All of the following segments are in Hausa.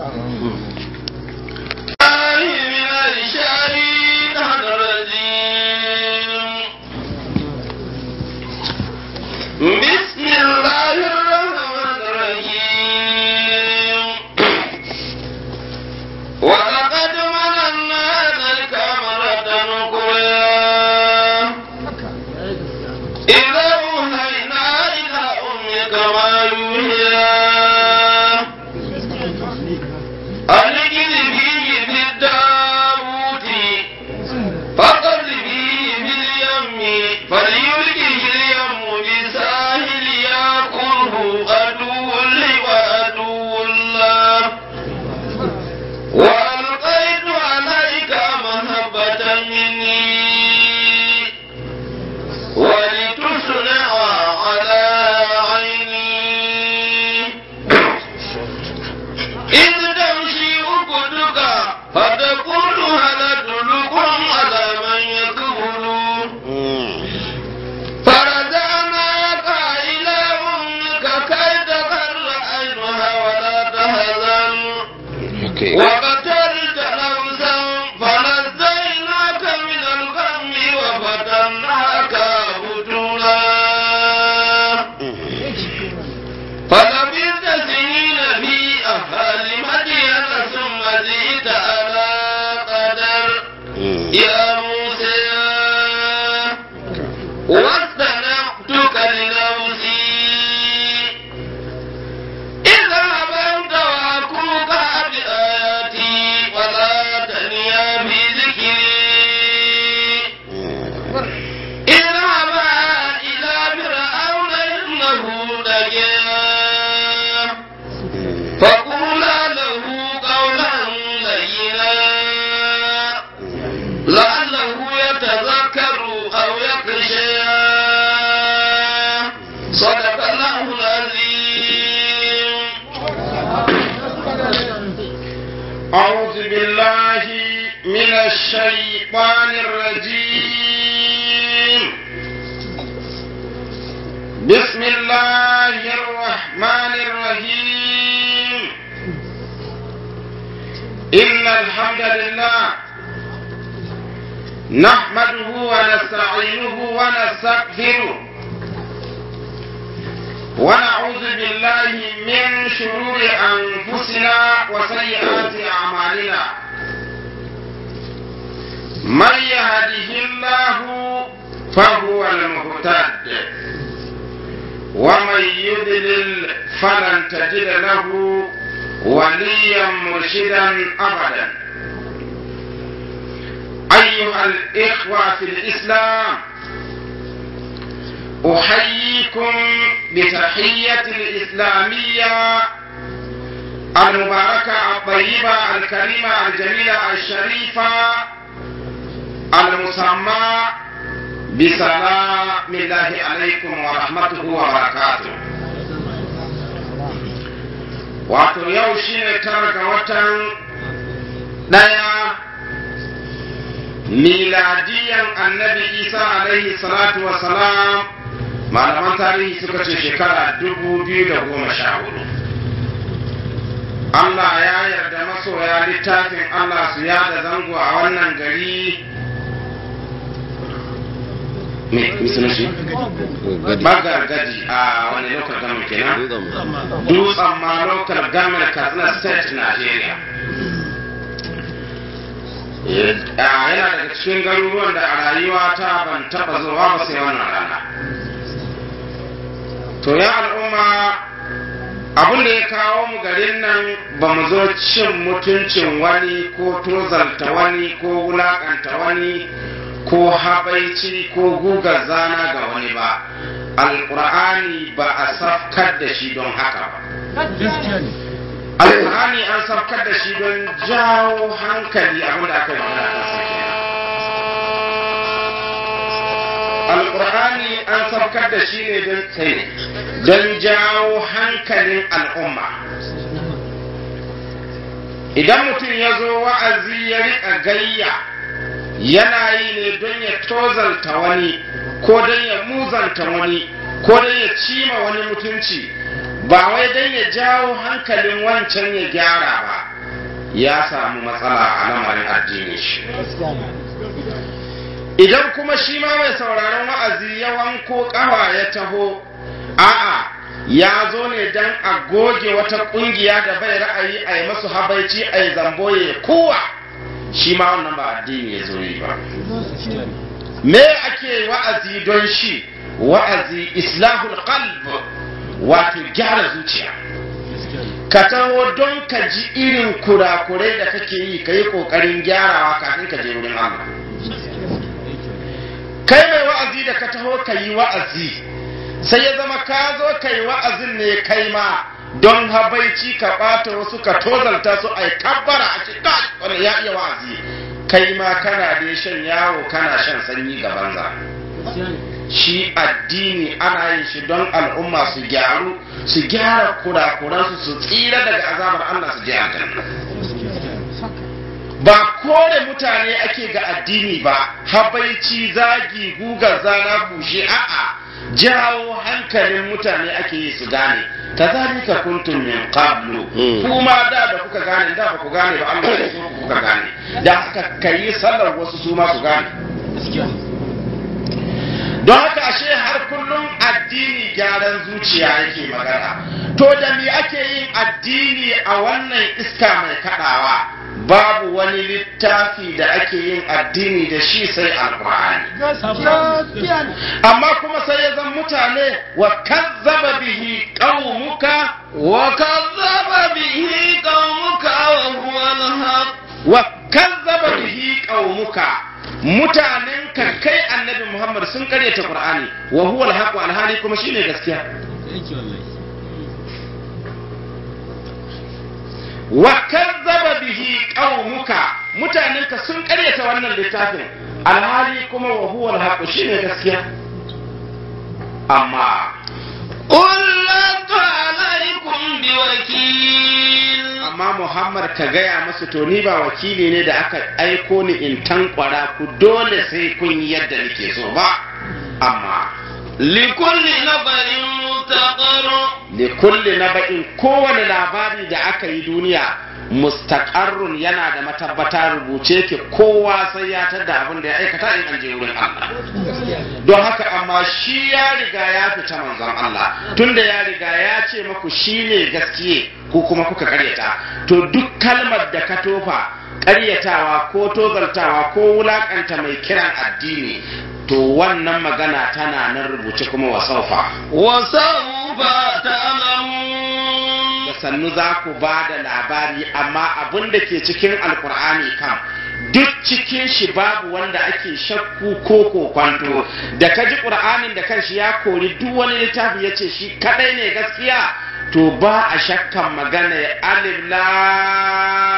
Uh -huh. فلبثت سنين في أهل مدين ثم جئت على قدر. يا نحمده ونستعينه ونستغفره ونعوذ بالله من شرور أنفسنا وسيئات أعمالنا من يهده الله فهو المهتد ومن يضلل فلن تجد له وليا مرشدا أبدا أيها الإخوة في الإسلام أحييكم بتحية الإسلامية المباركة الطيبة الكريمة الجميلة الشريفة المسمى بسلام الله عليكم ورحمته وبركاته. wato yau tara ga watan ɗaya miladiyan annabi isa alaihi salatu salam malaman tarihi suka ce shekara dubu biyu da goma sha huɗu. Allah ya yarda masoya littafin Allah su yada zango a wannan gari. Me sunan shi bagar gaji a wani lokal gama kenan? Dutsen ma lokal gama katsina state nigeria. Yana daga cikin garuruwan da a rayuwa ta ban taba zuwa ba sai wannan rana. To ya al'umma abin da ya kawo mu garin nan ba mu zo cin mutuncin wani ko tozalta wani ko wulaƙanta wani ko habaici ko guga zana ga wani ba. Alƙur'ani ba a safkar da shi don haka ba. Alƙur'ani an safkar da shi don jawo hankali abin da aka yi magana kansa alƙur'ani an safkar da shi ne don tsaye don jawo hankalin al'umma. Idan mutum ya zo wa'azi ya riƙa gayya yana yi ne don ya tozalta wani ko don ya muzanta wani ko don ya cima wani mutunci ba wai don ya jawo hankalin wancan ya gyara ba ya samu matsala a lamarin addini shi. Idan kuma shi ma mai sauraron wa'azi ya wanko kawa ya taho a'a ya zo ne don a goge wata ƙungiya da bai ra'ayi a yi masu habaici a yi zamboye kowa shi ma wannan ba addini ya zo yi ba. Me ake wa'azi don shi? Wa'azi islahul qalb. Wato gyara zuciya. Ka taho don ka ji irin kurakurai da kake yi ka yi ƙoƙarin gyarawa kafin ka je wurin Allah. Kai mai wa'azi da ka taho ka yi wa'azi sai ya zama ka zo ka yi wa'azin ne kai ma don habaici ka ɓata wasu ka tozalta su a kabbara a ce wanda ya iya wa'azi. Kai ma kana da shan yawo kana shan sanyi ga banza. Shi addini ana yin shi don al'umma su gyaru su gyara kurakuransu su tsira daga azabar Allah su je aljanna. Ba kore mutane ake ga addini ba habaici zagi gugar zana kushe a'a jawo hankalin mutane ake yi su gane. Kazalika kuntum min qablu. Kuma da da kuka gane da ba ku gane ba Allah ya so kuka gane. Da haka kai sallar wasu su ma su gane. Don haka ashe har kullum addini gyaran zuciya yake magana. To da me ake yin addini a wannan iska mai kadawa babu wani littafi da ake yin addini da shi sai alkur'ani amma kuma sai ya zan mutane wa kazzaba bihi qaumuka? Wa kazzaba bihi qaumuka wa huwa al-haq? Wa kazzaba bihi qaumuka? mutanen ka kai annabi muhammad sun karyata qur'ani wa huwa alhaqu alhali kuma shine gaskiya. Wa kazzaba bihi qaumuka mutanen ka sun karyata wannan littafin alhali kuma wa huwa alhaqu shine gaskiya. Amma qul la muhammad ta gaya masa to ni ba wakili ne da aka aiko ni in tankwara ku dole sai kun yadda nake so ba. Amma likulli nabarin mutaqarru. kowane labari da aka yi duniya mustaqarrun yana da matabbata rubuce ke kowa sai ya tada abin da ya aikata in an je wurin Allah. Don haka amma shi ya riga ya fita manzon Allah. Tunda ya riga ya ce maku shi ne gaskiye ko kuma kuka karyata. To duk kalmar da ka tofa karyatawa ko tozaltawa ko wulaƙanta mai kiran addini to wannan magana tana nan rubuce kuma wasaufa wasaufa ta alamu sannu za ku ba da labari amma abin da ke cikin alkur'ani kam duk cikin shi babu wanda ake shakku ko kokwanto. Da ka ji ƙur'anin da kanshi ya kori duk wani littafi ya ce shi kadai ne gaskiya to ba a shakkan magana ya alif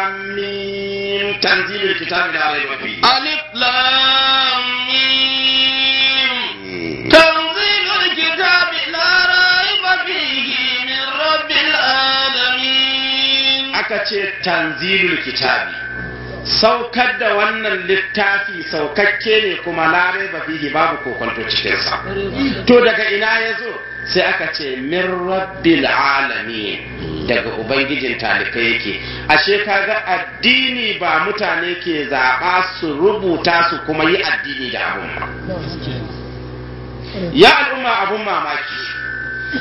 lamim tanzilul kitabi da rai alif lamim tanzilul kitabi la العالمين aka ce tanzilul kitabi saukar da wannan littafi saukakke ne kuma larai ba fihi babu kokonto cikinsa to daga ina ya zo sai aka ce min rabbil alamin daga ubangijin talikai yake ashe kaga addini ba mutane ke zaɓa su rubuta su kuma yi addini da abun ba ya al'umma abun mamaki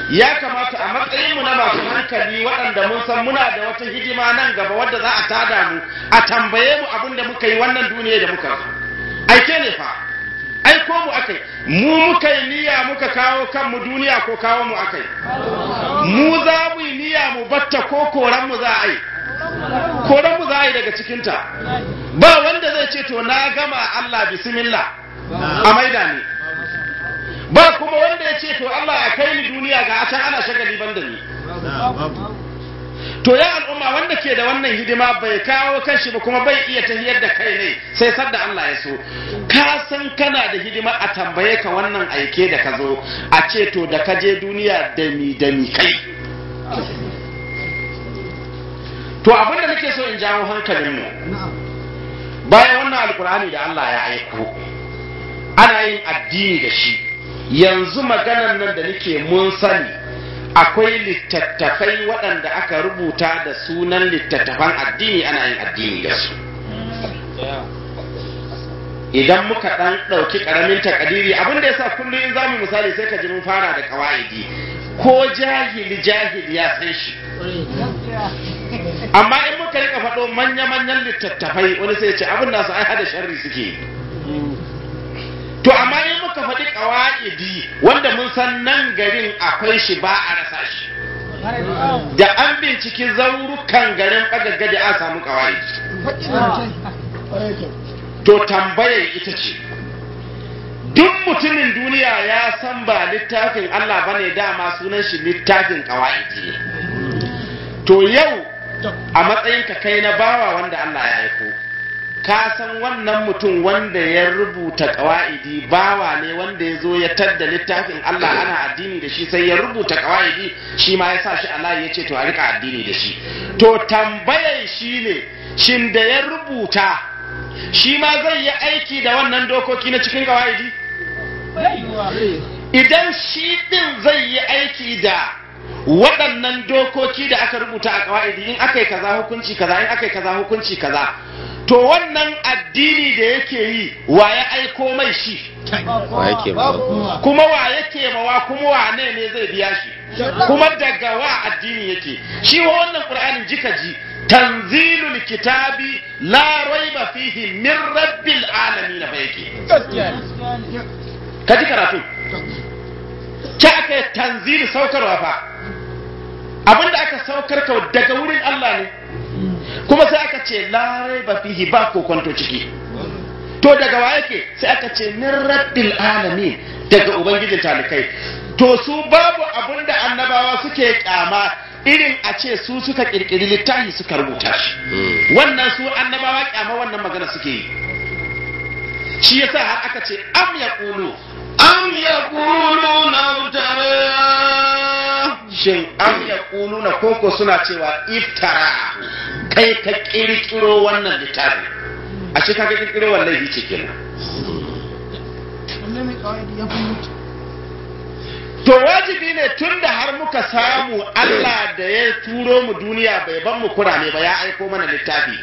Ya kamata a matsayinmu na masu hankali waɗanda mun san muna da wata hidima nan gaba wadda za a tada mu a tambaye mu abin da muka yi wannan duniya da muka aike ne fa aiko mu akai. Mu muka yi niyya muka kawo kanmu duniya ko kawo mu akai. Mu za mu yi niyya mu batta ko koran mu za a yi. Koran mu za a yi daga cikinta. Ba wanda zai ce to na gama Allah bismillah. A maida ni. Ba kuma wanda ya ce to Allah a kai ni duniya ga a can ana shagali ban da ni. To ya al'umma wanda ke da wannan hidima bai kawo kanshi ba kuma bai iya tahiyar da kai ne sai sadda Allah ya so. Ka san kana da hidima a tambaye ka wannan aike da ka zo a ce to da ka je duniya da ni da ni kai. To abin da nake so in jawo hankalin mu bayan wannan alkur'ani da Allah ya aiko ana yin addini da shi. Yanzu maganan nan da nake mun sani akwai littattafai waɗanda aka rubuta da sunan littattafan addini ana yin addini da su. Idan muka ɗan ɗauki ƙaramin takadiri abin da yasa kullum in za mu misali sai ka ji mun fara da kawaidi ko jahili jahili ya san shi. Amma in muka riƙa faɗo manya-manyan littattafai wani sai ce abin nasu ai hada sharri suke muka faɗi ƙawa'idi wanda mun san nan garin akwai shi ba a rasa shi. Da an binciki zaurukan garin ɓagaggade an samu ƙawa'idi. To tambayar ita ce duk mutumin duniya ya san ba littafin Allah ba ne dama sunan shi littafin ƙawa'idi to yau a matsayinka kai na bawa wanda Allah ya aiko ka san wannan mutum wanda ya rubuta ƙawa'idi bawa ne wanda ya zo ya tadda littafin Allah ana addini da shi sai ya rubuta ƙawa'idi shi ma ya sa shi Allah ya ce to a riƙa addini da shi. To tambayar shi ne shin da ya rubuta shi ma zai yi aiki da wannan dokoki na cikin ƙawa'idi? Idan shi din zai yi aiki da waɗannan dokoki da aka rubuta a ƙawa'idi in aka yi kaza hukunci kaza in aka yi kaza hukunci kaza. To wannan addini da yake yi wa ya aiko mai shi? Wa yake ba kuma wa yake mawa kuma wane ne zai biya shi? Kuma daga wa addini yake? Shi wa wannan qur'anin jika ji tanzilul kitabi la raiba fihi min rabbil alamin fa yake. Ka ji karatu? Ta aka yi tanzili saukarwa fa? Abin da aka saukar ka daga wurin Allah ne. Kuma sai aka ce larai ba fihi ba kokonto ciki. To daga wa yake? Sai aka ce min rabbil alamin daga ubangijin talikai. To su babu abin da annabawa suke kyama irin a ce su suka kirkiri littafi suka rubuta shi. Wannan su annabawa kyama wannan magana suke yi. Shi yasa har aka ce am yaqulu am yaquluna utara shin am yaquluna koko suna cewa iftara kai ka kirkiro wannan littafi. A ce ka kirkiro wannan ce kenan. To wajibi ne tun da har muka samu Allah da ya turo mu duniya bai ban mu kurame ba ya aiko mana littafi.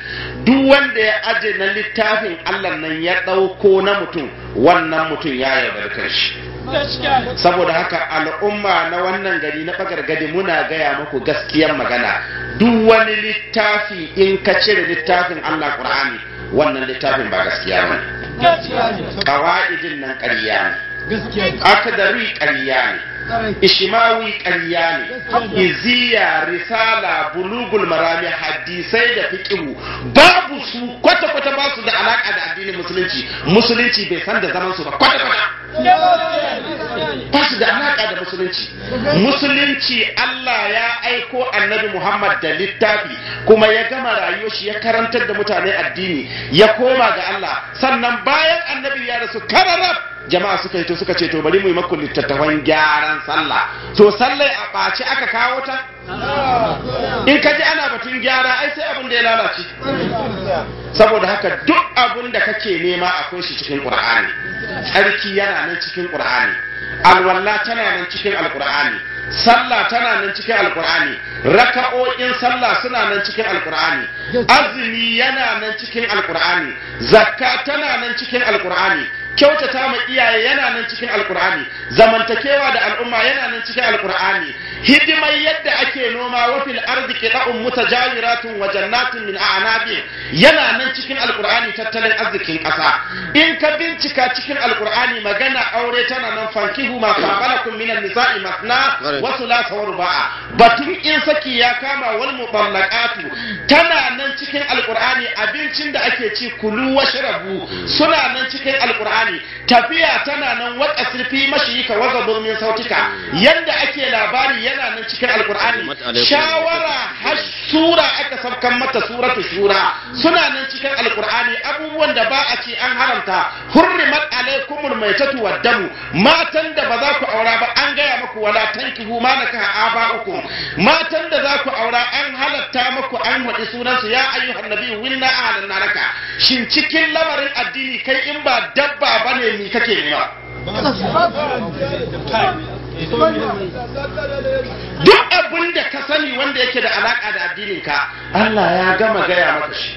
Duk wanda ya aje na littafin Allah nan ya ɗauko na mutum wannan mutum ya yaudar kanshi. Saboda haka al'umma na wannan gari na bagargadi muna gaya muku gaskiyar magana. Duk wani littafi in ka cire littafin Allah Qur'ani wannan littafin ba gaskiya ne. Ƙawa'idin nan ƙarya ne. Akadari ƙarya ne. Ishimawi ƙarya ne. Iziya risala bulugul marami hadisai da fiqihu babu su kwata-kwata ba su da alaka da addinin musulunci. Musulunci bai san da zaman su ba kwata-kwata. Ba su da alaka da musulunci. Musulunci Allah ya aiko annabi Muhammad da littafi kuma ya gama rayuwar shi ya karantar da mutane addini ya koma ga Allah. Sannan bayan annabi ya rasu kararrab jama'a suka yi to suka ce to bari mu yi maku littattafan gyaran sallah. To sallai a ɓaci aka kawo ta? In ka ji ana batun gyara ai sai abin da ya lalace. Saboda haka duk abin da kake nema akwai shi cikin qur'ani. Tsarki yana nan cikin qur'ani. Alwala tana nan cikin alqur'ani. Sallah tana nan cikin alqur'ani. Raka'o'in sallah suna nan cikin alqur'ani. Azumi yana nan cikin alqur'ani. Zakka tana nan cikin alqur'ani. Kyautata ma iyaye yana nan cikin alkur'ani zamantakewa da al'umma yana nan cikin alkur'ani hidimar yadda ake noma wa fil ardi qita'un mutajawiratun wa jannatin min a'nabi yana nan cikin alkur'ani tattalin arzikin ƙasa. In ka bincika cikin alkur'ani magana aure tana nan fankihu ma qabalakum min an-nisa'i masna wa thulatha wa ruba'a. Batun in saki ya kama wal muballaqatu tana nan cikin alkur'ani abincin da ake ci kulu washrabu suna nan cikin alkur'ani Qur'ani. Tafiya tana nan wata sirfi mashi ka waza burmin sautika. Yanda ake labari yana nan cikin alkur'ani shawara har sura aka sabkan mata suratu shura. Suna nan cikin alkur'ani abubuwan da ba a ce an haramta. Hurrimat alaikumul maitatu waddamu. Matan da ba za ku aura ba an gaya maku wala tankihu ma nakaha aba'ukum. Matan da za ku aura an halatta maku an waɗi sunansu ya ayyuhan nabiyyu winna ahlan naraka shin cikin lamarin addini kai in ba dabba ba ne ni kake nema? Duk abin da ka sani wanda yake da alaka da addinin ka Allah ya gama gaya maka shi.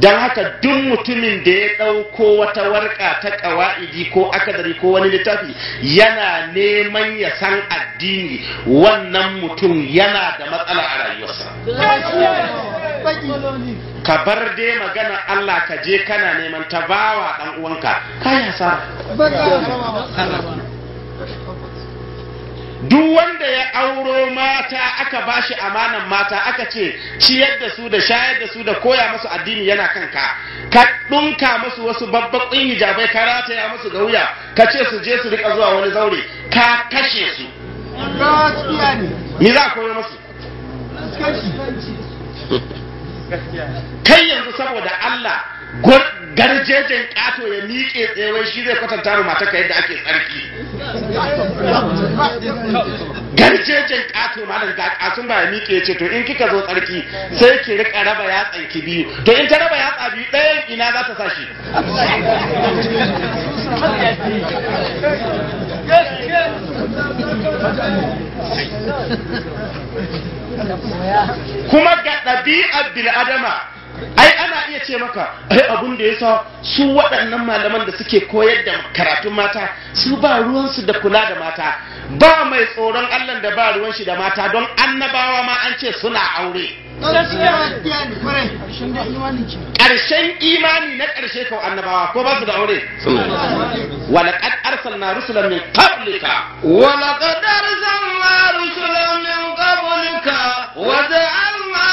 Don haka duk mutumin da ya ɗauko wata warka ta ƙawa'idi ko akadari ko wani littafi yana neman ya san addini. Wannan mutum yana da matsala a rayuwarsa. Ka bar dai magana Allah ka je kana neman ta bawa ɗan uwanka. Ka yi hasara duk wanda ya auro mata aka bashi amanan mata aka ce ciyar da su da shayar da su da koya musu addini yana kanka ka. Ɗunka musu wasu babbaƙin hijabai ka rataya musu ga wuya ka ce su je su riƙa zuwa wani zaure ka kashe su. Me za a koyo musu? Kai yanzu saboda Allah garjejen kato ya miƙe tsewai shi zai kwatanta mu mata yadda ake tsarki. Garjejen kato malam ga kasun ba ya miƙe ya ce to in kika zo tsarki sai ki riƙa raba yatsan ki biyu. To in ta raba yatsa biyu ɗayan ina za ta sa shi? Kuma ga ɗabi'ar bil'adama ai ana iya ce maka ai abun da yasa su waɗannan malaman da suke koyar da karatun mata su ba ruwansu da kula da mata. Ba mai tsoron Allah da ba ruwan shi da mata don annabawa ma an ce suna aure. Ƙarshen imani na ƙarshe kawai annabawa ko ba su da aure? Wala walaƙad arsalna rusulan min qablika. Wala walaƙad arsalna rusulan min qablika wa ja'alna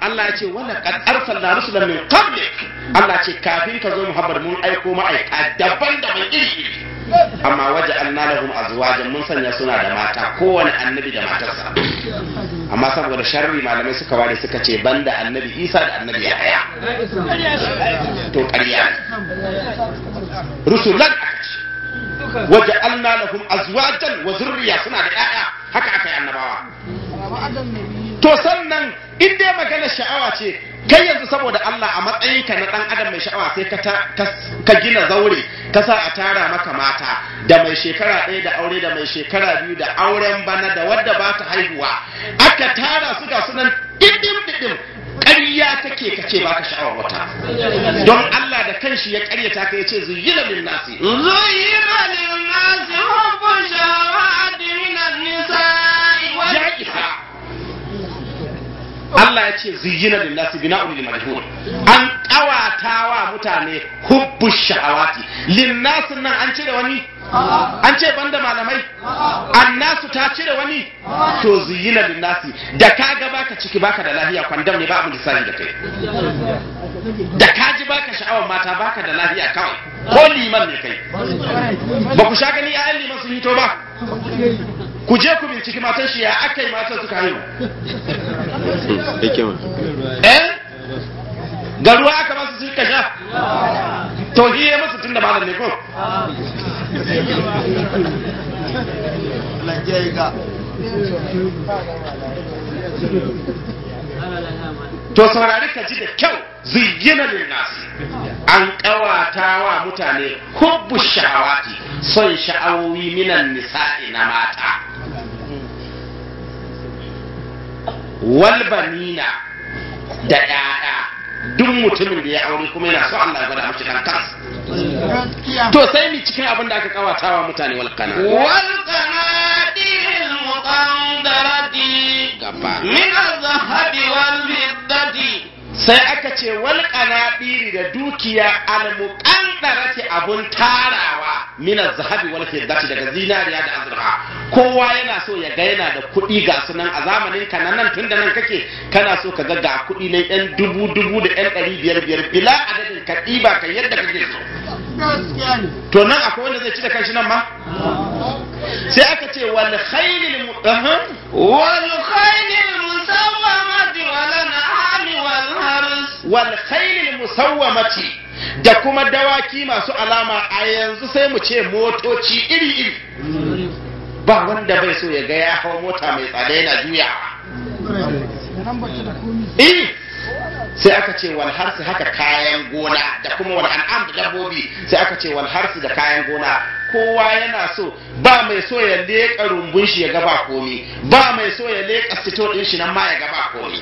Allah ya ce wala kad arsalna rusulan min qablik. Allah ce kafin ka zo Muhammad mun aiko ma'aika daban-daban iri. Amma waje anna lahum azwajan mun sanya suna da mata kowane annabi da matarsa. Amma saboda sharri malamai suka ware suka ce banda annabi Isa da annabi Yahaya. To ƙarya rusulan aka ce. Waje anna lahum azwajan wa zurriya suna da ƴaƴa haka aka yi annabawa to sannan in dai magana sha'awa ce kai yanzu saboda Allah a matsayinka na dan adam mai sha'awa sai ka gina zaure ka sa a tara maka mata da mai shekara ɗaya da aure da mai shekara biyu da auren bana da wadda ba ta haihuwa aka tara su ga sunan didim didim ƙarya take kace ba ka sha'awar wata. Don Allah da kanshi ya ƙaryata ka ya ce zuyyina lin nasi zuyyina lin nasi hubbu shawadi minan nisa'i ya isa. Allah ya ce zuyyina lin nasi bina'un lil majhul an ƙawatawa mutane hubbu shawati lin nasi nan an cire wani? An ce banda malamai. Annasu ta cire wani. To ziyina linnasi. Da ka ga baka ciki baka da lafiya kwandam ne ba abin lissafi da kai. Da ka ji baka sha'awar mata baka da lafiya kawai. Ko liman ne kai. Ba ku sha gani 'ya'yan liman sun hito ba? Ku je ku binciki matan shi ya aka yi matan suka haihu? Eh? Ga ruwa aka ba su suka sha. To hiye masu tun da malam ne ko? To saurari ka ji da kyau ziyyina linnas. An ƙawata wa mutane hubbu shahawati son sha'awowi minan nisa'i na mata. Walbanina da ƴaƴa. duk mutumin da ya aure kuma yana so Allah ya gwada mashi kan to sai mi cikin abin da aka kawatawa mutane wal qana wal qana dil muqaddarati gaba. Min al-zahabi wal sai aka ce wal qanadiri da dukiya al muqaddarati abun tarawa min az-zahabi wal fiddati daga zinariya da azurfa. Kowa yana so ya ga yana da kuɗi ga sunan a zamanin ka nan tunda nan kake kana so ka ga ga kuɗi na yan dubu dubu da yan ɗari biyar biyar bila adadin ka ɗiba ka yadda kake so. To nan akwai wanda zai ci da kanshi nan ma? Sai aka ce wal khaylil mu- musawwamati wal an'am musawwamati da kuma dawaki masu alama a yanzu sai mu ce motoci iri iri ba wanda bai so ya ga ya hau mota mai tsada yana juya. Eh sai aka ce wal harsi haka kayan gona da kuma wal an'am da dabbobi. Sai aka ce wal harsi da kayan gona. Kowa yana so ba mai so ya leƙa rumbun shi ya ga ba komi ba mai so ya leƙa sito din shi nan ma ya ga ba komi.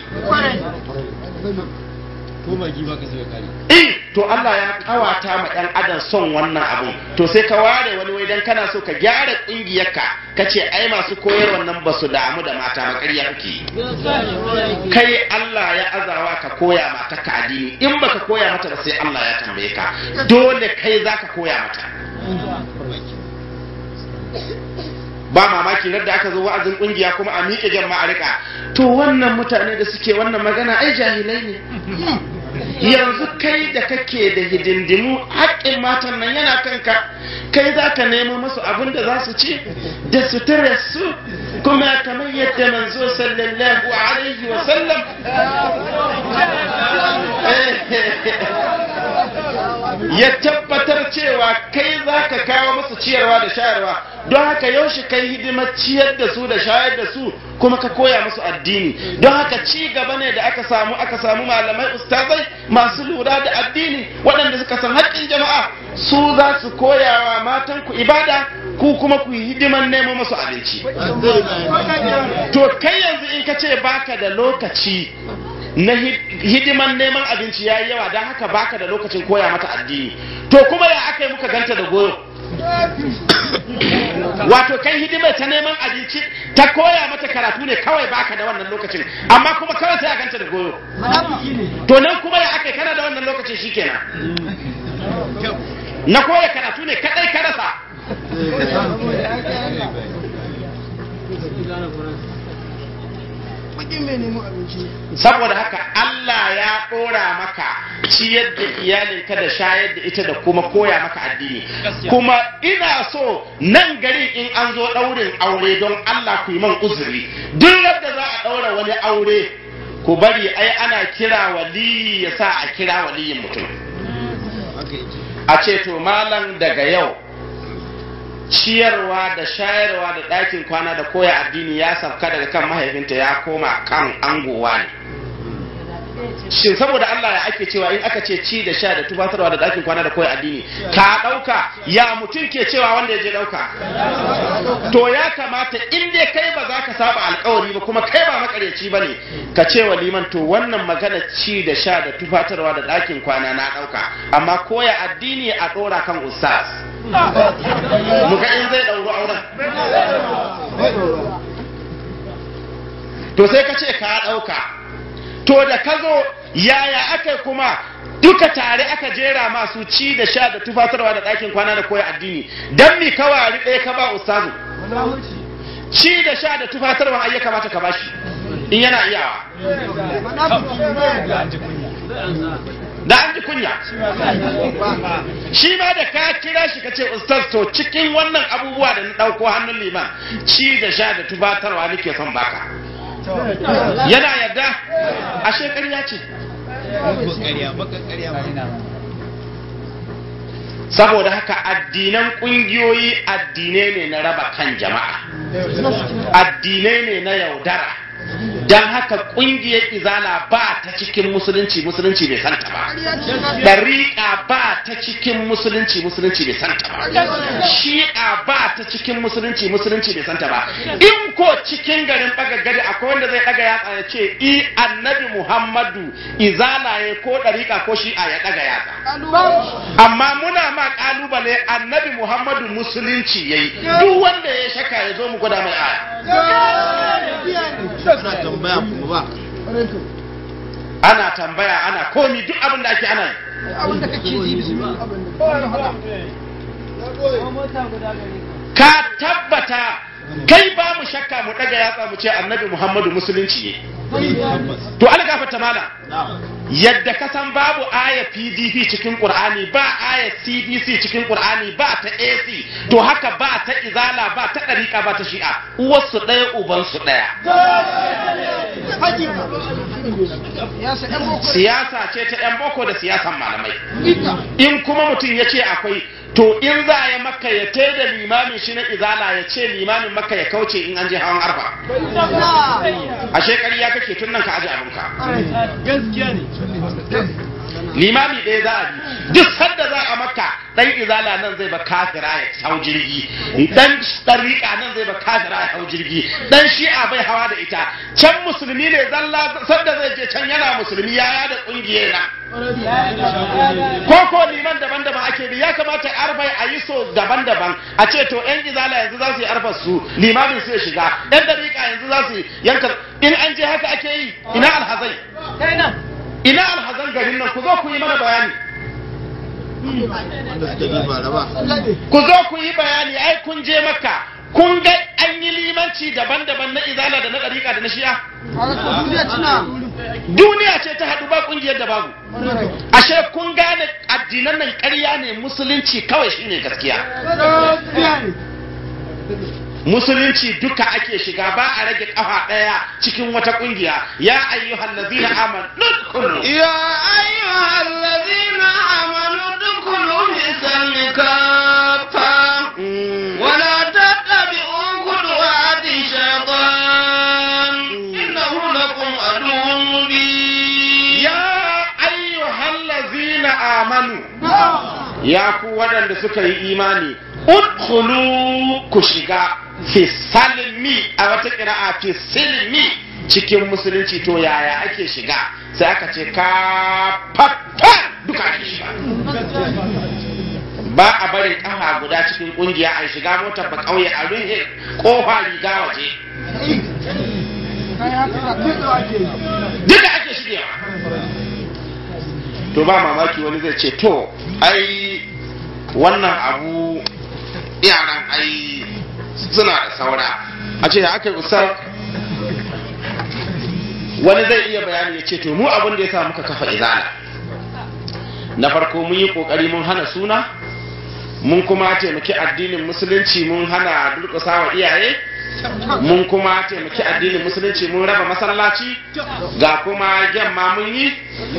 In to Allah ya ƙawata ma ɗan adam son wannan abun. To sai ka ware wani wai dan kana so ka gyara ƙungiyarka ka ce ai masu koyar wannan ba su damu da mata ba kake kai Allah ya azawa ka koya mata ka addini. In baka koya mata ba sai Allah ya tambaye ka. Dole kai zaka koya mata. Ba mamaki da aka zo wa'azin ƙungiya kuma a miƙe jama'a riƙa to wannan mutane da suke wannan magana ai jahilai ne. Yanzu kai da kake da hidindimu haƙƙin matan nan yana kanka. Kai za ka nemo masu abin da za su ci da sutura su. Kuma kamar yadda manzo sallallahu alaihi wa sallam. Ya tabbatar cewa kai za ka kawo musu ciyarwa da shayarwa. Don haka yaushe kai hidimar ciyar da su da shayar da su kuma ka koya musu addini. Don haka ci gaba ne da aka samu aka samu malamai ustazai masu lura da addini waɗanda suka san haƙƙin jama'a. Su za su koya wa matan ku ibada ku kuma ku yi hidiman nemo musu abinci. To kai yanzu in ka ce baka da lokaci na hidiman neman abinci ya yi yawa don haka baka da lokacin koya mata addini. To kuma ya aka yi muka ganta da goyo? Wato kai hidimar ta neman abinci ta koya mata karatu ne kawai baka da wannan lokacin. Amma kuma kawai sai a ganta da goyo to nan kuma ya aka kana da wannan lokacin shikenan na koya karatu ne kadai ka rasa. Saboda haka Allah ya ɗora maka ciyar da iyalinka da shayar da ita da kuma koya maka addini. Kuma ina so nan gari in an zo ɗaurin aure don Allah ku yi man uzuri. Duk yadda za a ɗaura wani aure ku bari ai ana kira waliyi ya sa a kira waliyin mutum. A ce to malam daga yau ciyarwa da shayarwa da ɗakin kwana da koya addini ya sauka daga kan mahaifinta ya koma kan angowa ne shin saboda Allah ya ake cewa in aka ce ci da sha da tubatarwa da ɗakin kwana da koya addini ka ɗauka ya mutum ke cewa wanda ya je ɗauka? To ya kamata in dai kai ba za ka saba alkawari ba kuma kai ba makaryaci ba ne ka ce wa liman to wannan magana ci da sha da tufatarwa da ɗakin kwana na ɗauka. Amma koya addini a ɗora kan ustaz. Muga in zai ɗauro auren. To sai ka ce ka ɗauka. To da ka zo yaya aka kuma? Duka tare aka jera masu ci da sha da tufatarwa da ɗakin kwana da koya addini. Don mi kawari ɗaya ka ba ustazu? Ci da sha da tufatarwa ai ya kamata ka bashi in yana iyawa. Da an ji kunya. Shi ma da ka kira shi ka ce ustaz to cikin wannan abubuwa da na ɗauko hannun liman ci da sha da tufatarwa nake son baka yana yadda? Ashe ƙarya ce. Saboda haka addinan ƙungiyoyi addinai ne na raba kan jama'a. Addinai ne na yaudara. Don haka ƙungiyar izala ba ta cikin musulunci musulunci bai santa ba. Dariƙa ba ta cikin musulunci musulunci bai santa ba. Shi'a ba ta cikin musulunci musulunci bai santa ba. In ko cikin garin bagagari akwai wanda zai ɗaga yatsa ya ce i annabi muhammadu izala ya ko dariƙa ko shi'a ya ɗaga yatsa. Amma muna ma ƙalubale annabi muhammadu musulunci ya yi. Duk wanda ya shaka ya zo mu gwada mai aya. Ana tambaya kuma ba. Ana tambaya ana komi duk abin da ake ana yi. Ka tabbata kai ba mu shakka mu daga yatsa mu ce annabi muhammadu musulunci ne. To an gafarta mana yadda ka san babu aya pdp cikin qur'ani ba aya cbc cikin qur'ani ba ta ac to haka ba ta izala ba ta dariƙa ba ta shi'a. Uwarsu ɗaya ubansu ɗaya. Siyasa ce ta 'yan boko da siyasan malamai. In kuma mutum ya ce akwai to in za a yi maka ya te da limamin shi na izala ya ce limamin maka ya kauce in an je hawan arfa. Ashe ƙarya kake tun nan ka aje abinka. Limami ɗaya za a bi. Duk sanda za a maka dan izala nan zai ba kafira ya hau jirgi. Dan ɗariƙa nan zai ba kafira ya hau jirgi. Dan shi'a bai hawa da ita. Can musulmi ne zalla sanda zai je can yana musulmi ya yada ƙungiyar na. Ko ko liman daban-daban ake bi ya kamata arbai a yi so daban-daban. A ce to yan izala yanzu za su yi arfar su limamin su ya shiga. Yan dariƙa yanzu za su yanka in an je haka ake yi ina alhazai? Ina alhazan garin nan ku zo ku yi mana bayani wanda suka bi ba raba ku zo ku yi bayani ai kun je makka. Kun ga an yi limanci daban-daban na izala da na ɗariƙa da na shi'a? Duniya ce ta haɗu ba ƙungiyar da babu. Ashe kun gane addinan nan ƙarya ne musulunci kawai shine gaskiya. musulunci duka ake shiga ba a rage kafa ɗaya cikin wata ƙungiya ya ayyuhan ladina amanu dukunu ya ayyuhan ladina amanu dukunu fi salmi ya ladina ya ku waɗanda suka yi imani udkhulu ku shiga. Fi salmi a wata ƙira'a fi silmi cikin musulunci to yaya ake shiga? Sai aka ce ka fatta duka ake shiga. Ba a barin kafa guda cikin ƙungiya a shiga motar ba kauye a ruhe ƙofa riga waje. Duka ake shigewa. To ba mamaki wani zai ce to ai wannan abu yaran ai suna da saura. A ce ya aka usar wani zai iya bayani ya ce to mu abin da ya sa muka kafa izala na farko mun yi ƙoƙari mun hana suna mun kuma taimaki addinin musulunci mun hana durƙusa wa iyaye mun kuma taimaki addinin musulunci mun raba masallaci ga kuma gyamma mun yi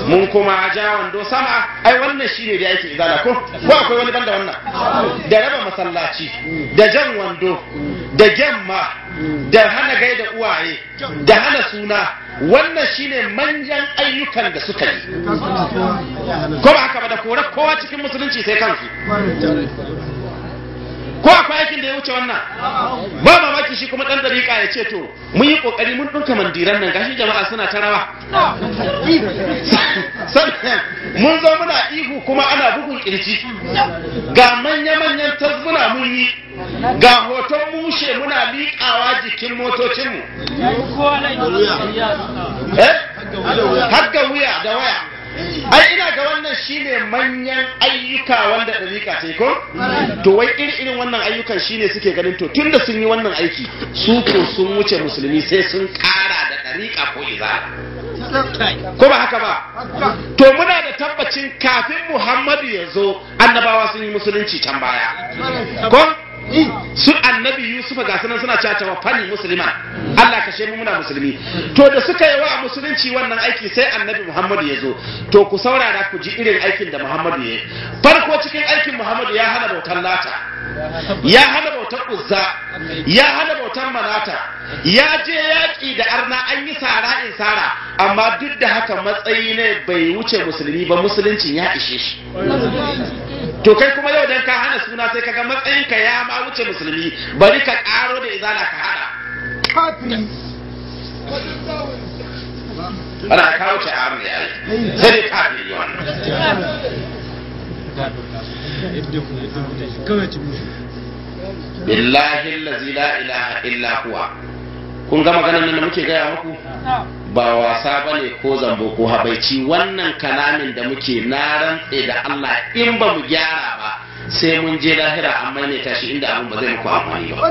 mun kuma ja wando sama. Ai wannan shine da yake izala ko? Ko akwai wani banda wannan? Da raba masallaci da jan wando da gyamma da hana gaida uwaye da hana suna. Wannan shine manyan ayyukan da suka yi. Ko ba haka ba da kore kowa cikin musulunci sai kansu. Ko akwai aikin da ya wuce wannan? Ba mamaki shi kuma dan dariƙa ya ce to mun yi ƙoƙari mun dinka mandiran nan gashi jama'a suna ta rawa. Mun zo muna ihu kuma ana bugun ƙirji ga manya-manyan tasbuna mun yi ga hoton mushe muna liƙawa jikin motocinmu. Eh? Har wuya da waya. Ai ina ga wannan shine manyan ayyuka wanda ɗariƙa ce ko? To wai irin wannan ayyukan shine suke ganin to tunda sun yi wannan aiki su ko sun wuce musulmi sai sun ƙara da ɗariƙa ko izala ko ba haka ba? To muna da tabbacin kafin muhammadu ya zo annabawa sun yi musulunci can baya. Ko? Su annabi yusufa ga sunan suna cewa tawaffani musulman Allah kashe mu muna musulmi. To da suka yi wa musulunci wannan aiki sai annabi muhammadu ya zo. To ku saurara ku ji irin aikin da muhammadu ya yi. Farko cikin aikin muhammadu ya hana bautar lata. Ya hana bautar uzza. Ya hana bautar manata. Ya je yaƙi da arna an yi sara in sara. Amma duk da haka matsayi ne bai wuce musulmi ba musuluncin ya ishe shi. To kai kuma yau dan ka hana suna sai kaga matsayinka ya ma wuce musulmi. Bari ka karo da izala ka hada ana kawo ta a ne ai. Sai dai kafin yi wannan billahi allazi la ilaha illa huwa. Kun ga maganar nan da muke gaya muku? Ba wasa ba ne ko zambo ko habaici. Wannan kalamin da muke na rantse da Allah in ba mu gyara ba sai mun je lahira an maimaita shi inda abin ba zai muku amfani ba.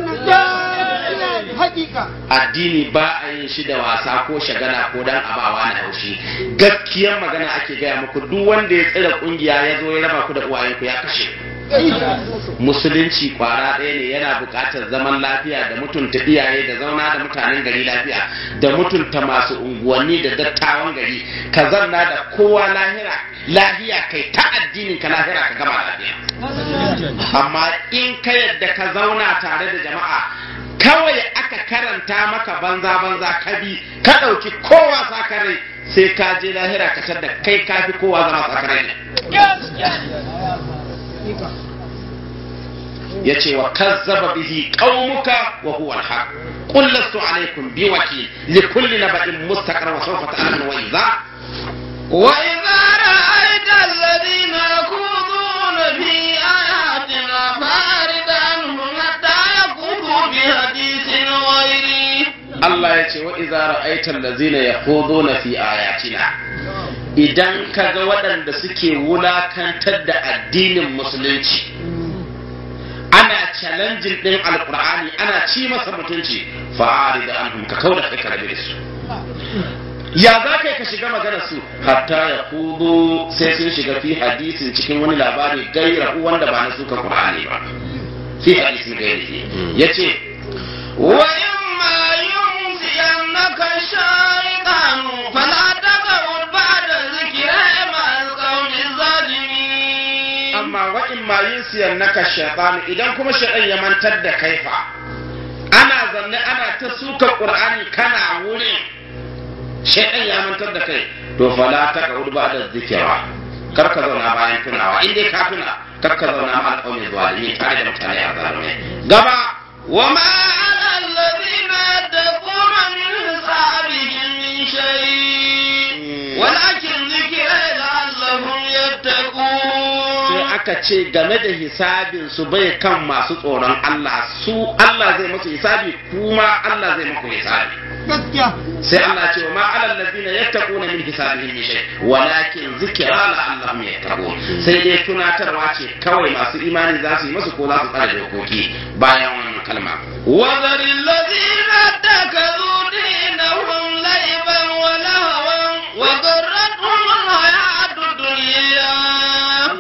Addini ba a yin shi da wasa ko shagala ko dan abawa na haushi. Gaskiyar magana ake gaya muku duk wanda ya tsira ƙungiya ya zo ya raba ku da uwayenku ya kashe musulunci kwara ɗaya ne yana buƙatar zaman lafiya da mutunta iyaye da zauna da mutanen gari lafiya da mutunta masu unguwanni da dattawan gari. Ka zanna da kowa lahira lahiya kai ta addinin ka lahira ka gama lafiya. Amma in ka yadda ka zauna tare da jama'a kawai aka karanta maka banza banza ka bi ka ɗauki kowa sakarai sai ka je lahira ka da kai ka fi kowa zama sakarai. ne ya ce wa kazzaba bihi qaumuka wa huwa al-haq qul lastu alaykum biwakil li kulli naba'in mustaqar wa sawfa ta'lamun wa idha وإذا رأيت الذين يخوضون في آياتنا فأعرض عنهم حتى يخوضوا بحديث غيره Allah ya ce wa iza ra'aita allazina yakhuduna fi ayatina idan ka ga waɗanda suke wulakantar da addinin musulunci ana challenging ɗin alkur'ani ana ci masa mutunci fa'ari da an ka ƙauna kai karɓe da su. Ya za ka ka shiga maganar su? Hatta ya kudo sai sun shiga fi hadisin cikin wani labari gaira wanda ba na suka qur'ani ba. Fi hadisin gairi ya ce wa imma yunzi annaka shaytanu fala amma wa in ma yin siyan naka shaytan idan kuma shaytan ya mantar da kai fa ana zanne ana ta suka qur'ani kana wurin shaytan ya mantar da kai to fala ta kaud ba da zikira kar ka zauna bayan tunawa in dai ka tuna kar ka zauna ma alƙawmi zalimi tare da mutane a zalimai gaba وما على الذين يتقون من حسابهم من شيء ولكن ذكر aka ce game da hisabin su bai kan masu tsoron Allah su Allah zai masu hisabi kuma Allah zai muku hisabi. Sai Allah ce wa ma'alar lazina ya taɓo na min hisabin min shai walakin zikira Allah mai tabo sai dai tunatarwa ce kawai masu imani za su yi masu ko za su tsara dokoki bayan wannan kalma. Wazarin lazina ta na dinahum la'iban wa lahawan wa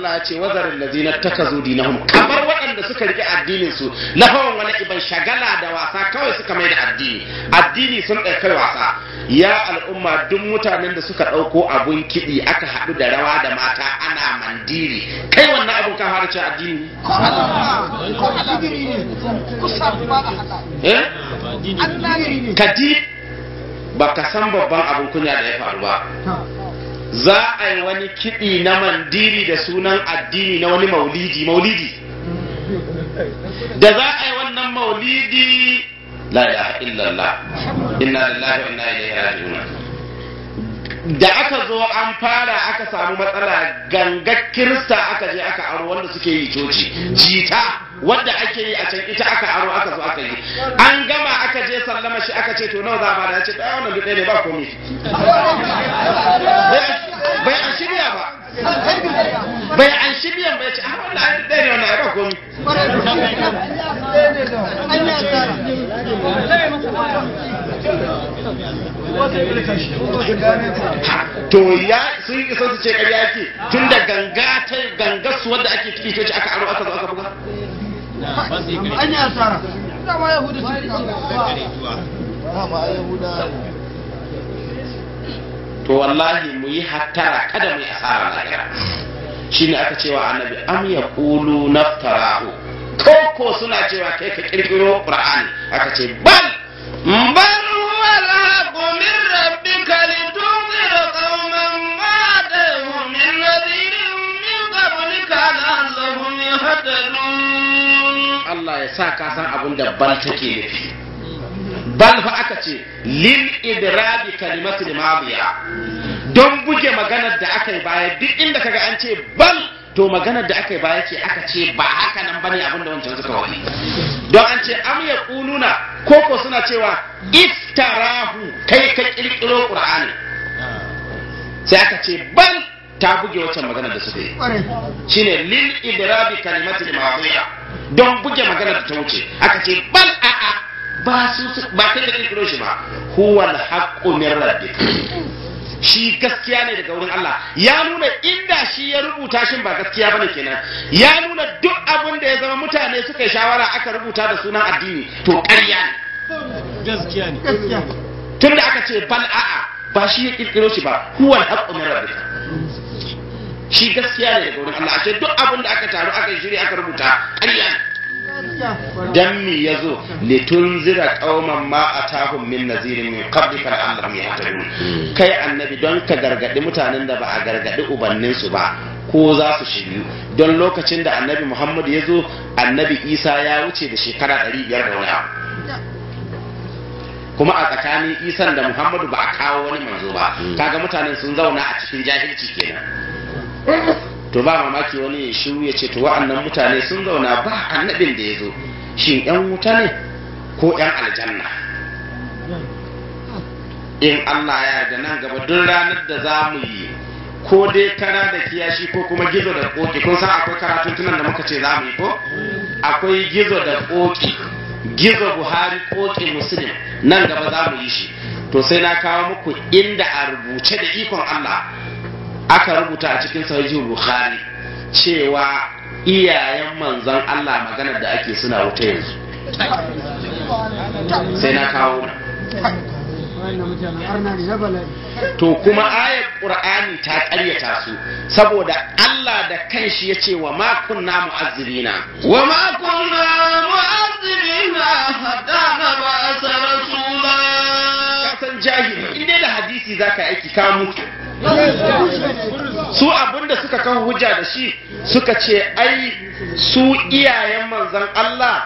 Allah ya ce wazarin lazina takazu dinahum. Kamar waɗanda suka riƙe addinin su lahawan wani iban shagala da wasa kawai suka mai da addini. Addini sun ɗaukai wasa. Ya al'umma duk mutanen da suka ɗauko abun kiɗi aka haɗu da rawa da mata ana mandiri. Kai wannan abun ka fara ce addini? Eh? Kadi baka san babban abun kunya da ya faru ba. Za a yi wani kiɗi na mandiri da sunan addini na wani maulidi maulidi. Da za a yi wannan maulidi la ilaha illallah inna lillahi wa inna ilaihi raji'un. Da aka zo an fara aka samu matsala gangar kirista aka je aka aro wanda suke yi coci jita. Wadda ake yi a can ita aka aro aka zo aka yi. An gama aka je sallama shi aka ce to nawa za a ya ce ɗaya wannan ɗaya ne ba komai. Bai an shirya ba. Bai an shirya bai ce a wannan an ɗaya ne wannan ba komai. To ya sun isa su ce ƙarya ke tun da ganga ta su wadda ake ciki coci aka aro aka zo aka buga. an yi asara. Dama su to wallahi mu yi hattara kada mu yi asara lahira. Shine aka cewa annabi am yaqulu naftarahu? Ko ko suna cewa kai ka kirkiro qur'ani. Aka ce bal bal wala min rabbika Ya sa ka san abin da bal take nufi. Bal fa aka ce lil idrabi kalimatul madiya. Don buge maganar da aka yi baya duk inda kaga an ce bal to maganar da aka yi baya ce aka ce ba haka nan ba ne abin da wancan suka wani. Don an ce am ya kuluna koko suna cewa iftarahu kai ka kirkiro qur'ani. Sai aka ce bal ta buge wancan maganar da suka yi. Shine lil idrabi kalimatul madiya don buge magana da ta wuce aka ce bal a'a ba su ba kai da kirkiro shi ba. Huwa al-haqqu min rabbik. Shi gaskiya ne daga wurin Allah. Ya nuna inda shi ya rubuta shin ba gaskiya ba ne kenan. Ya nuna duk abin da ya zama mutane suka yi shawara aka rubuta da sunan addini to ƙarya ne. Gaskiya ne. Gaskiya tunda aka ce bal a'a ba shi ya kirkiro shi ba. Huwa al-haqqu min rabbik. Shi gaskiya ne daga wurin Allah ashe duk abin da aka taru aka shiri aka rubuta ƙarya dan mi ya zo litunzira qauman ma atahum min nazirin min qablika la'allahum yahtadun. Kai annabi don ka gargaɗi mutanen da ba a gargaɗi ubannin su ba ko za su shiryu. Don lokacin da annabi muhammad ya zo annabi isa ya wuce da shekara 500 da wani kuma a tsakanin isan da muhammadu ba a kawo wani manzo ba. Kaga mutanen sun zauna a cikin jahilci kenan. To ba mamaki wani ya shiru ya ce to wa'annan mutane sun zauna ba annabin da ya zo. Shin yan wuta ne ko yan aljanna? In allah ya yarda nan gaba duk ranar da za mu yi ko dai kara da kiyashi ko kuma gizo da koki kun san akwai karatun tunan da muka ce za mu yi ko? Akwai gizo da koki gizo buhari koki muslim nan gaba za mu yi shi. To sai na kawo muku inda a rubuce da ikon allah aka rubuta a cikin sahihul bukhari cewa iyayen manzon allah maganar da ake suna wuta yanzu. Sai na kawo. To kuma ayar qur'ani ta ƙaryata su saboda Allah da kanshi ya ce wa ma kunna mu'azzibina. Wa ma kunna mu'azzibina hatta nab'atha rasula. Kasan jahili inda da hadisi zaka aiki ka mutu. Su abin da suka kan hujja da shi suka ce ai su iyayen manzon Allah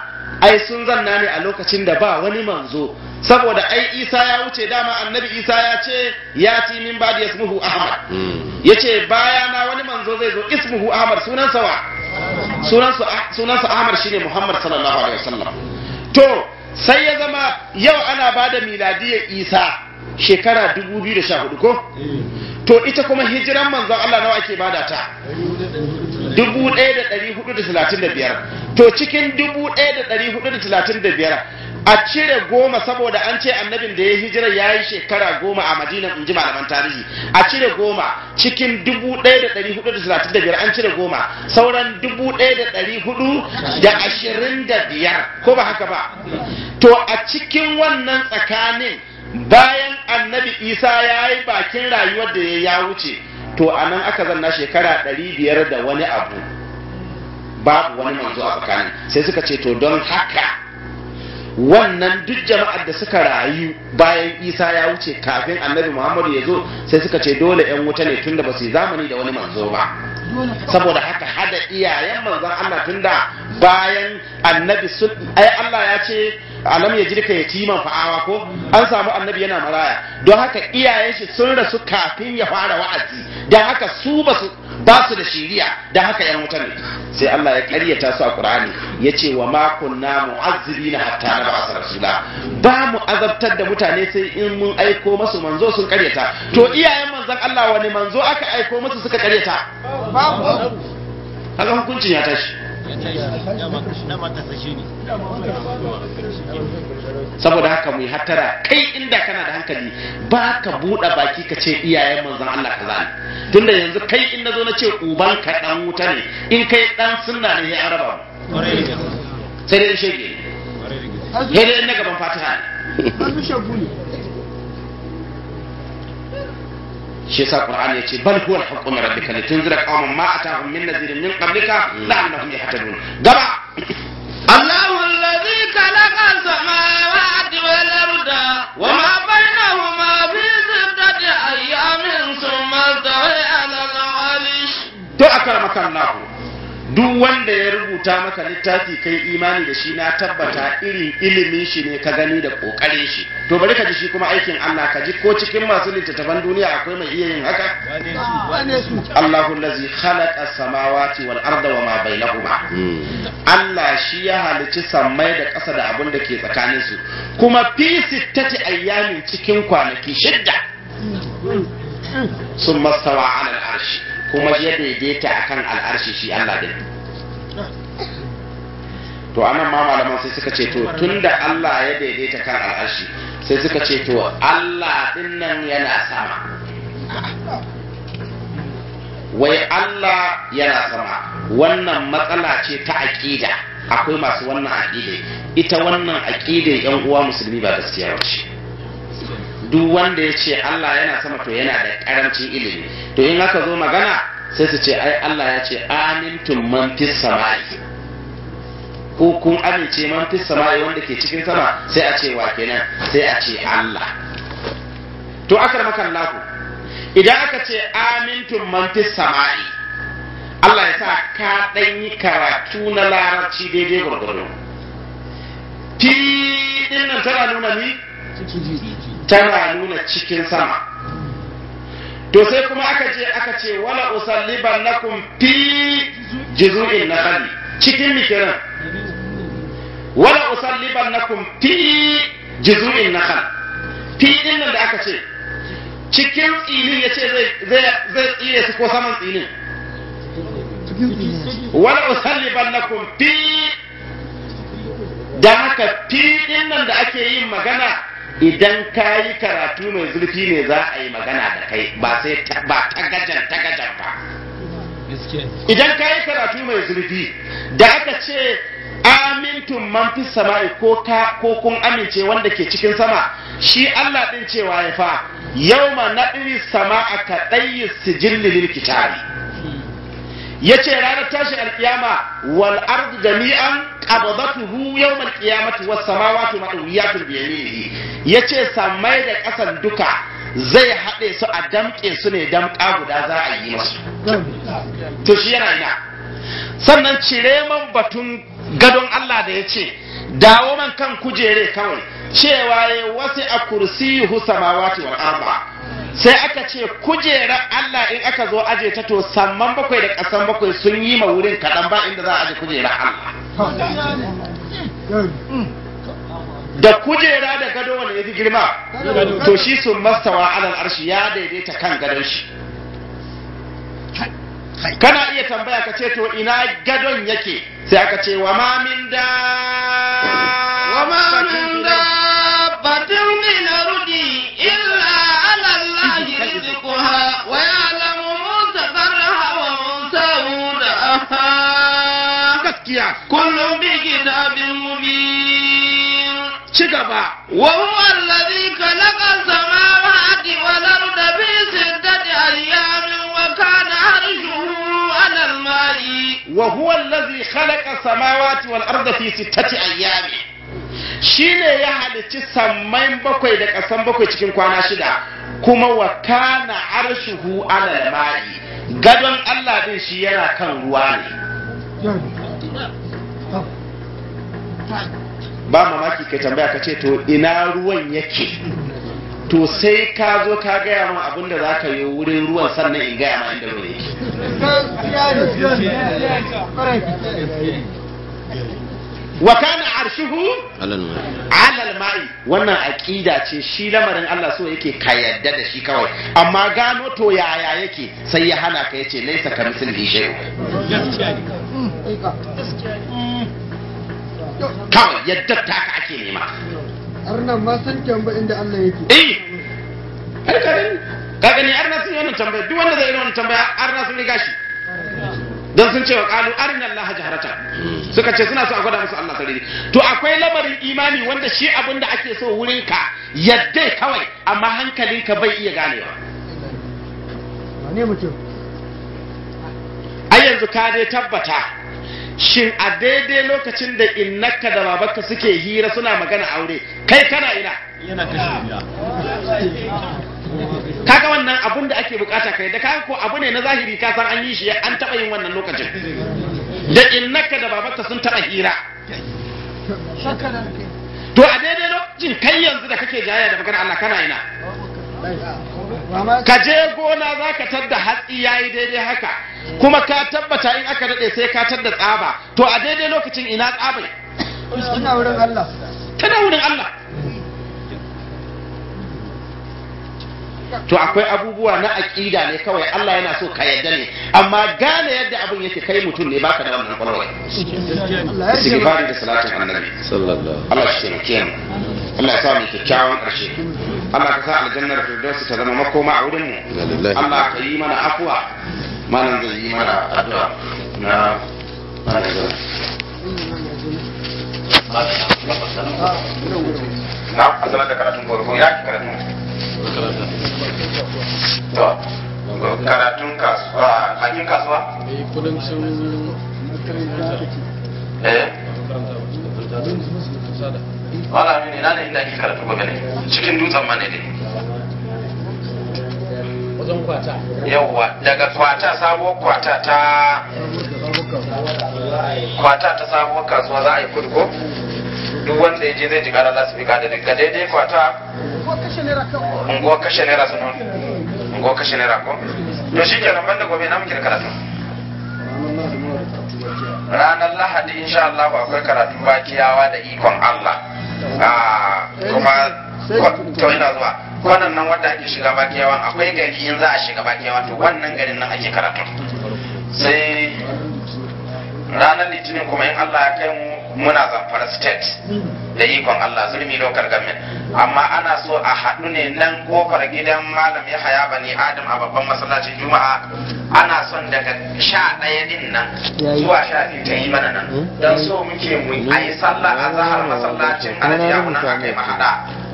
ai sun zanna ne a lokacin da ba wani manzo. Saboda ai isa ya wuce dama annabi isa ya ce ya ci min ba da ismuhu ahmad ya ce bayana wani manzo zai zo ismuhu ahmad. Sunansa wa? Sunansa ahmad shine muhammad sallallahu alaihi wasallam. To sai ya zama yau ana ba da miladiyar isa shekara 2014 ko? To ita kuma hijiran manzon Allah nawa ake ba da ta? 1435 to cikin 1435 a cire goma saboda an ce annabin da ya hijira ya yi shekara goma a madina in ji malaman tarihi. A cire goma cikin 1435 an cire goma. Sauran 1425 ko ba haka ba? To a cikin wannan tsakanin bayan annabi isa ya yi bakin rayuwar da ya wuce to a nan aka zanna shekara 500 da wani abu babu wani manzo a tsakanin. Sai suka ce to don haka wannan duk jama'ar da suka rayu bayan isa ya wuce kafin annabi muhammadu ya zo sai suka ce dole 'yan wuta ne tunda ba su yi zamani da wani manzo ba. Saboda haka hada iyayen manzon Allah tunda bayan annabi ai Allah ya ce alam ya jirka yatiman fa'awa ko? An samu annabi yana maraya. Don haka iyayen shi sun rasu kafin ya fara wa'azi. Don haka su ba su ba su da shiriya. Don haka yan wuta ne. Sai Allah ya karyata su a Qur'ani. Yace wa ma kunna mu'azzibina hatta nab'asa rasula. Ba mu azabtar da mutane sai in mun aiko masu manzo sun karyata to iyayen manzon Allah wani manzo aka aiko masu suka karyata haka hukuncin ya tashi. Saboda haka mu yi hattara. Kai inda kana da hankali ba ka buɗe baki ka ce iyayen manzon Allah kaza ne. Tunda yanzu kai in na zo na ce uban ka dan wuta ne in kai dan sunna ne ya araba mu. Sai dai shege. Ne sai dai in na gaban fatiha ne. shi yasa qur'ani yace bal huwa al-haqqu min rabbika litunzira qauman ma atahum min nadhirin min qablika la'annahum yahtadun gaba الله الذي خلق السماوات والأرض وما بينهما في ستة أيام ثم استوى على العرش to akramaka Allah Duk wanda ya rubuta maka littafi kai imani da shi na tabbata irin ilimin shi ne ka gani da ƙoƙarin shi. To bari ka ji shi kuma aikin Allah ka ji ko cikin masu littattafan duniya akwai mai iya yin haka? Allahu allazi khalaqa samawati wal arda wa ma bainahuma. Allah shi ya halicci sammai da ƙasa da abin da ke tsakanin su kuma fi sittati ayyamin cikin kwanaki shidda. Sun mastawa ala al'arshi kuma ya daidaita akan al'arshi shi Allah din. To a nan ma malaman sai suka ce to tunda Allah ya daidaita kan al'arshi sai suka ce to Allah ɗin nan yana sama. Wai Allah yana sama. Wannan matsala ce ta aƙida. Akwai masu wannan aƙida ita wannan aƙida yan uwa musulmi ba gaskiya ce. Duk wanda ya ce Allah yana sama to yana da ƙarancin ilimi. To in aka zo magana sai su ce ai Allah ya ce amintum man fis samai. Ko kun amince man fi sama'i wanda ke cikin sama sai a ce wa kenan? Sai a ce Allah. To akramaka Allah idan aka ce amintum man fi sama'i Allah ya sa ka dan yi karatu na larabci daidai gurgurdu fi nan tana nuna ni? Tana nuna cikin sama. To sai kuma aka ce aka ce wala usalliban lakum fi juzu'in nakhli cikin mikiran wala usalliban lakum fi juzu'in nakhl fi ɗin nan da aka ce cikin tsinin ya ce zai zai tsire su ko saman tsinin. Wala usalliban lakum fi da haka fi ɗin nan da ake yin magana idan ka yi karatu mai zurfi ne za a yi magana da kai ba sai ba tagajan tagajan ba. Idan ka yi karatu mai zurfi da aka ce amintun man fi sama'i ko ka ko kun amince wanda ke cikin sama shi Allah din cewa ya fa yawma nadri sama'a ka dayyi sijilli lil kitabi. Ya ce ranar tashin alkiyama wal ardu jami'an qabdatuhu yawm alqiyamati was samawati madwiyatun bi yaminihi. Yace samai da kasan duka zai haɗe su a damƙe su ne damƙa guda za a yi masu. To shi yana ina. Sannan cire man batun gadon Allah da ya ce dawo man kan kujere kawai. Cewa ya wasu a kursiyuhu samawati wal arba sai aka ce kujerar Allah in aka zo aje ta to samman bakwai da ƙasan bakwai sun yi ma wurin kaɗan ba inda za a aje kujerar Allah. Da kujera da gado wanda ya fi girma to shi sun mastawa alal arshi ya daidaita kan gadon shi. kana iya tambaya ka ce to ina gadon yake? Sai aka ce wa ma min da wa ma min da batin min rudi illa ala allah rizquha. Wa ya'lamu mustaqarraha wa mustawdaha gaskiya. Kullum bi kitabin mubin. Ci gaba. Wa huwa alladhi khalaqa الماء wa huwa allazi khalaqa samawati wal arda fi sittati ayyami shine ya halicci sammai bakwai da ƙasan bakwai cikin kwana shida kuma wa kana arshuhu ala ma'i gadon Allah din shi yana kan ruwa ne ba mamaki kai tambaya ka ce to ina ruwan yake to sai ka zo ka gaya min abin da za ka yi wurin ruwan sannan in gaya ma inda ruwan yake. Wa kana arshuhu alal ma'i. wannan aqida ce shi lamarin Allah so yake ka yadda da shi kawai. Amma gano to yaya yake sai ya hana ka ya ce laisa ka mislihi shay'un. Kawai yadda ta ka ake nema. Arnan ma san ba inda Allah yake. eh ai ka gani? Ka gani arna sun yi wannan tambaya duk wanda zai yi wannan tambaya arna sun riga shi. Don sun ce wa kalu arina Allah jaharata. Suka ce suna so a gwada musu Allah sarari. To akwai lamarin imani wanda shi abin da ake so wurin ka yadda kawai amma hankalinka bai iya ganewa. Wane mutum? ai yanzu ka dai tabbata shin a daidai lokacin da innaka da babanka suke hira suna magana aure kai kana ina? Yana kaga wannan abun da ake buƙata kai da kaga ko abu ne na zahiri ka san an yi shi an taba yin wannan lokacin. Da innaka da babanka sun taba hira. To a daidai lokacin kai yanzu da kake jaya da magana Allah kana ina? Ka je gona za ka tadda hatsi ya yi daidai haka. Kuma ka tabbata in aka daɗe sai ka tadda tsaba. To a daidai lokacin ina tsabai Ina wurin Allah. tana wurin Allah. To akwai abubuwa na aƙida ne kawai Allah yana so ka yadda ne. Amma gane yadda abin yake kai mutum ne baka da wannan ƙwarwai Allah ya ce istighfari da salatin annabi. Allah shi taimake mu. Allah ya sa mu kyakkyawan ƙarshe. Allah ka sa aljannar firdausi ta zama makoma a wurin mu. Allah ka yi mana afuwa. Malam zai yi mana addu'a. Na malam zai na asalar da karatun farko ya ki karatun. To karatun kasuwa. Hakin kasuwa? Kudancin eh? Wala aminu ina ne inda ake karatu gobe ne? Cikin dutsen mane ne wajen kwata. Yawwa daga kwata sabuwar kwata ta kwata ta sabuwar kasuwa za a yi kudu ko? Duk wanda ya je zai ji kara lasifika da daga daidai kwata. Unguwar kashe naira sun unguwar kashe naira ko? To shi kenan banda gobe na muke karatu. Ranar lahadi insha Allah akwai karatu bakiyawa da ikon Allah. Ah, kuma to ina zuwa. Kwanan nan wanda ake shiga bakiyawan akwai gari in za a shiga bakiyawa to wannan garin nan ake karatu. Sai ranar litinin kuma in Allah ya kai mu muna zamfara state da ikon Allah zulmi local government. Amma ana so a haɗu ne nan ƙofar gidan malam ya haya bani adam a babban masallacin juma'a. Ana son daga sha ɗaya ɗin nan zuwa sha biyu ta yi mana nan. Don so muke mu yi sallah a zahar masallacin alajiya muna a kai mahaɗa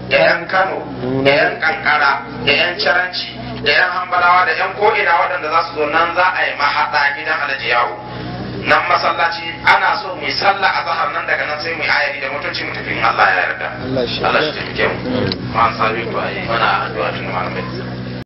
da yan kano da yan kankara da yan caranci da yan hambalawa da yan ko'ina waɗanda za su zo nan za a yi mahaɗa gidan alajiyawo nan masallaci ana so mu yi sallah a zahar nan daga nan sai mu yi ayari da motoci mu tafi Allah ya yarda. Allah shi taimake mu. ma an ku ayi mana addu'a tun malamai.